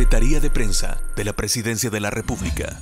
Secretaría de Prensa de la Presidencia de la República.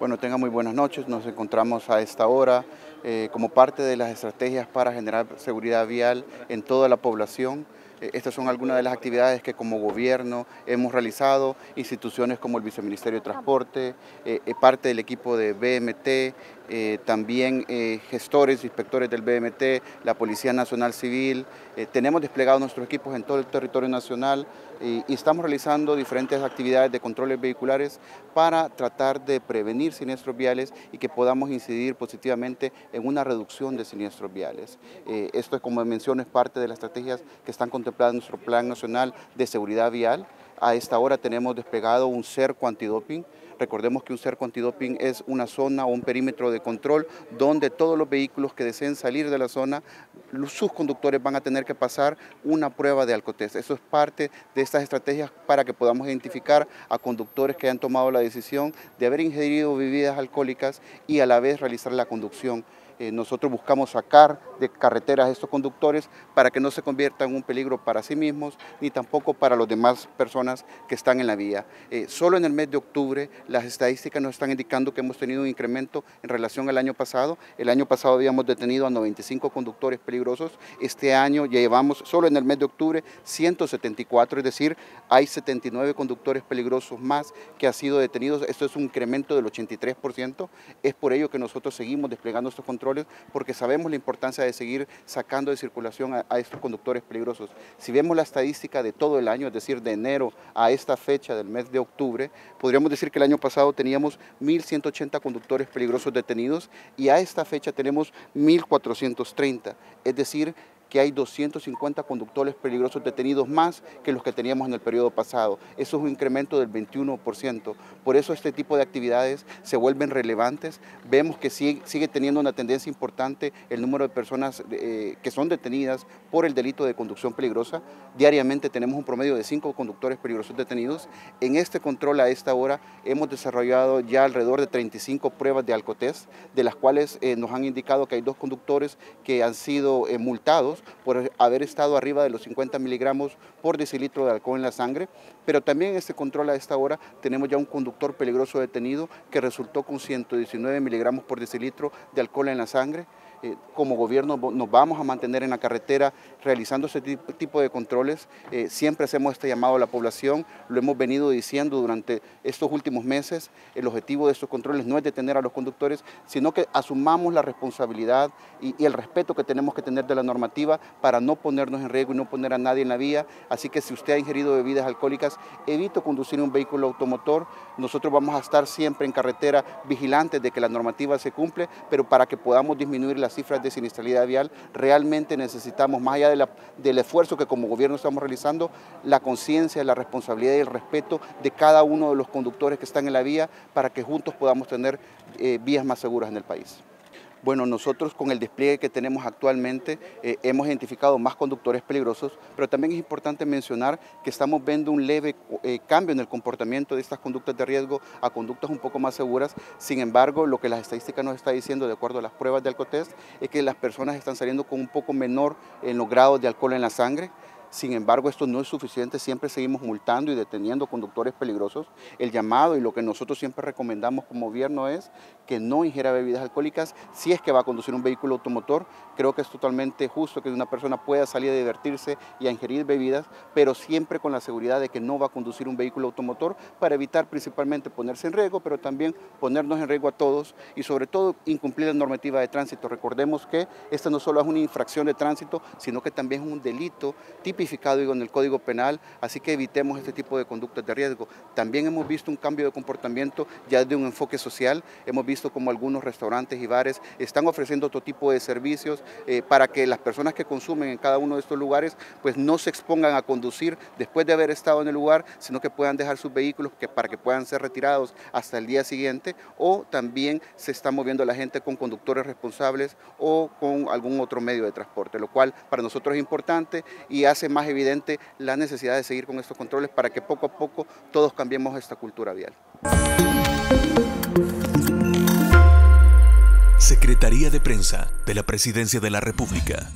Bueno, tengan muy buenas noches. Nos encontramos a esta hora eh, como parte de las estrategias para generar seguridad vial en toda la población. Eh, estas son algunas de las actividades que como gobierno hemos realizado, instituciones como el Viceministerio de Transporte, eh, parte del equipo de BMT, eh, también eh, gestores, inspectores del BMT, la Policía Nacional Civil. Eh, tenemos desplegados nuestros equipos en todo el territorio nacional y, estamos realizando diferentes actividades de controles vehiculares para tratar de prevenir siniestros viales y que podamos incidir positivamente en una reducción de siniestros viales. esto, como menciono, es parte de las estrategias que están contempladas en nuestro Plan Nacional de Seguridad Vial. A esta hora tenemos desplegado un cerco antidoping Recordemos que un cerco antidoping es una zona o un perímetro de control donde todos los vehículos que deseen salir de la zona, sus conductores van a tener que pasar una prueba de alcotest. Eso es parte de estas estrategias para que podamos identificar a conductores que han tomado la decisión de haber ingerido bebidas alcohólicas y a la vez realizar la conducción eh, nosotros buscamos sacar de carreteras a estos conductores para que no se conviertan en un peligro para sí mismos ni tampoco para las demás personas que están en la vía. Eh, solo en el mes de octubre las estadísticas nos están indicando que hemos tenido un incremento en relación al año pasado. El año pasado habíamos detenido a 95 conductores peligrosos. Este año llevamos solo en el mes de octubre 174, es decir, hay 79 conductores peligrosos más que han sido detenidos. Esto es un incremento del 83%. Es por ello que nosotros seguimos desplegando estos controles porque sabemos la importancia de seguir sacando de circulación a, estos conductores peligrosos. Si vemos la estadística de todo el año, es decir, de enero a esta fecha del mes de octubre, podríamos decir que el año pasado teníamos 1.180 conductores peligrosos detenidos y a esta fecha tenemos 1.430, es decir, que hay 250 conductores peligrosos detenidos más que los que teníamos en el periodo pasado. Eso es un incremento del 21%. Por eso este tipo de actividades se vuelven relevantes. Vemos que sigue, teniendo una tendencia importante el número de personas eh, que son detenidas por el delito de conducción peligrosa. Diariamente tenemos un promedio de 5 conductores peligrosos detenidos. En este control a esta hora hemos desarrollado ya alrededor de 35 pruebas de alcotest, de las cuales eh, nos han indicado que hay dos conductores que han sido eh, multados por haber estado arriba de los 50 miligramos por decilitro de alcohol en la sangre, pero también en este control a esta hora tenemos ya un conductor peligroso detenido que resultó con 119 miligramos por decilitro de alcohol en la sangre. Eh, como gobierno nos vamos a mantener en la carretera realizando ese tipo de controles. Eh, siempre hacemos este llamado a la población, lo hemos venido diciendo durante estos últimos meses. El objetivo de estos controles no es detener a los conductores, sino que asumamos la responsabilidad y, y el respeto que tenemos que tener de la normativa para no ponernos en riesgo y no poner a nadie en la vía. Así que si usted ha ingerido bebidas alcohólicas, evite conducir un vehículo automotor. Nosotros vamos a estar siempre en carretera vigilantes de que la normativa se cumple, pero para que podamos disminuir las cifras de siniestralidad vial, realmente necesitamos, más allá del esfuerzo que como gobierno estamos realizando, la conciencia, la responsabilidad y el respeto de cada uno de los conductores que están en la vía para que juntos podamos tener eh, vías más seguras en el país. Bueno, nosotros con el despliegue que tenemos actualmente eh, hemos identificado más conductores peligrosos, pero también es importante mencionar que estamos viendo un leve eh, cambio en el comportamiento de estas conductas de riesgo a conductas un poco más seguras. Sin embargo, lo que las estadísticas nos está diciendo, de acuerdo a las pruebas de alcotest, es que las personas están saliendo con un poco menor en los grados de alcohol en la sangre. Sin embargo, esto no es suficiente, siempre seguimos multando y deteniendo conductores peligrosos. El llamado y lo que nosotros siempre recomendamos como gobierno es que no ingiera bebidas alcohólicas si es que va a conducir un vehículo automotor. Creo que es totalmente justo que una persona pueda salir a divertirse y a ingerir bebidas, pero siempre con la seguridad de que no va a conducir un vehículo automotor para evitar principalmente ponerse en riesgo, pero también ponernos en riesgo a todos y sobre todo incumplir la normativa de tránsito. Recordemos que esta no solo es una infracción de tránsito, sino que también es un delito típico en el Código Penal, así que evitemos este tipo de conductas de riesgo. También hemos visto un cambio de comportamiento ya de un enfoque social, hemos visto como algunos restaurantes y bares están ofreciendo otro tipo de servicios eh, para que las personas que consumen en cada uno de estos lugares pues no se expongan a conducir después de haber estado en el lugar, sino que puedan dejar sus vehículos que, para que puedan ser retirados hasta el día siguiente o también se está moviendo la gente con conductores responsables o con algún otro medio de transporte, lo cual para nosotros es importante y hace más evidente la necesidad de seguir con estos controles para que poco a poco todos cambiemos esta cultura vial. Secretaría de Prensa de la Presidencia de la República.